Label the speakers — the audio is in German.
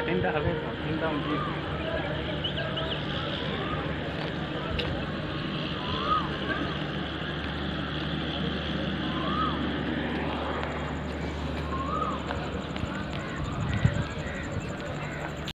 Speaker 1: সাড়ে তিনটা হবে তিনটা উনত্রিশ